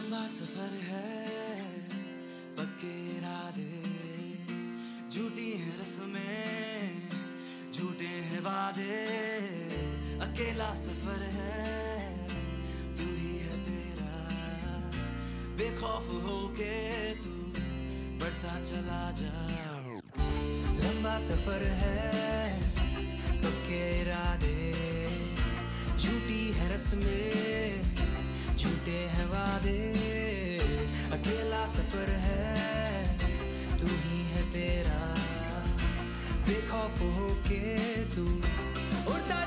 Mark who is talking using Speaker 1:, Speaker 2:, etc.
Speaker 1: लंबा सफ़र है, पक्के इरादे। झूठी है रस्में, झूठे हैं वादे। अकेला सफ़र है, तू ही है तेरा। बेखौफ होके तू बढ़ता चला जा। लंबा सफ़र है, पक्के इरादे। झूठी है रस्में वादे अकेला सफ़र है तू ही है तेरा। बेखौफ होके तू उड़ता